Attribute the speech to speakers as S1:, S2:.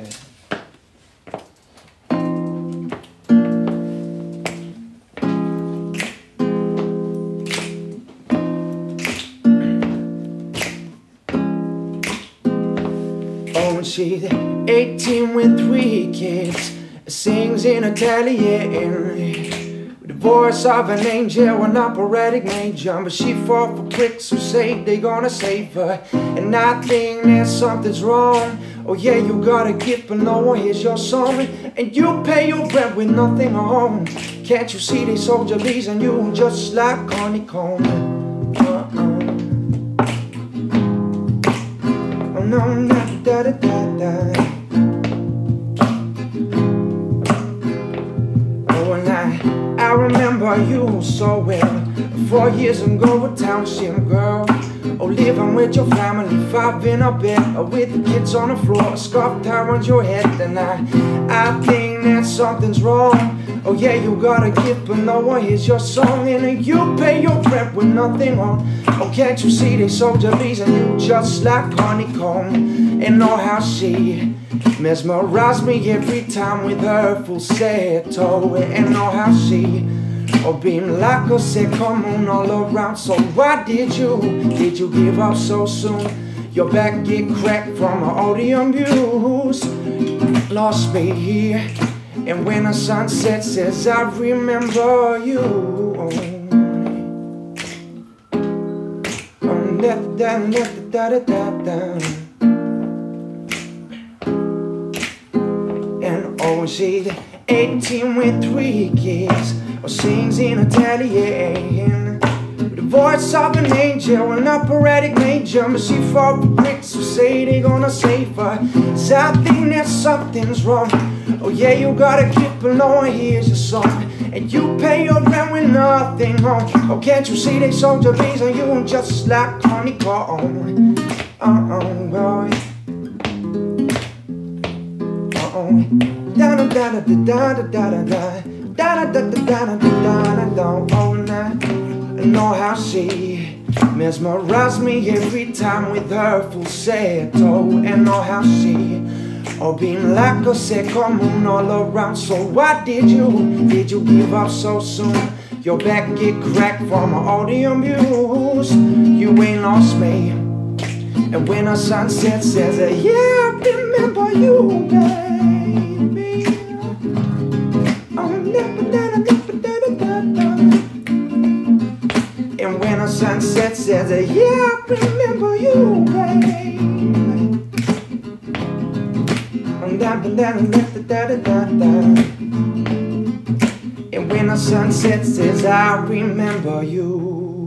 S1: Oh, she's 18 with three kids, sings in Italian. With the voice of an angel, an operatic major. But she fought for pricks who say they gonna save her. And I think that something's wrong. Oh, yeah, you got a gift, but no one hears your song. And you pay your rent with nothing on. Can't you see they sold bees and you just like honeycomb? Uh-uh. Oh, no, da da da da. Oh, and I, I remember you so well. Four years ago, a township girl. Oh, living with your family, five in a bed, with the kids on the floor, a scarf tied around your head. And I, I think that something's wrong. Oh yeah, you got a gift, but no one hears your song, and you pay your rent with nothing on. Oh, can't you see they sold your bees and you just like honeycomb? And know how she mesmerized me every time with her falsetto, and know how she Oh, beam like a second moon all around. So why did you, did you give up so soon? Your back get cracked from the abuse. Lost me here, and when the sunset says I remember you. Oh, da da da da da da. And oh, she's 18 with three kids or sings in Italian. With the voice of an angel, an operatic major, but she for bricks who say they gonna save her. So I think that something's wrong. Oh yeah, you gotta keep one hears your song. And you pay your rent with nothing wrong. Oh, can't you see they sold your bees and you just like honeycomb? Uh-oh, boy. Mm-hmm. Uh-oh. Da da da da da. Da da da da da da da da da da da da oh nah I know how she mesmerized me every time with her falsetto. And know how she Oh, being like a second moon all around. So why did you, did you give up so soon? Your back get cracked from all the abuse You ain't lost me. And when the sunset says Yeah, I remember you, baby and when the sunset says, Yeah, I remember you, babe. And when the sunset says, I remember you.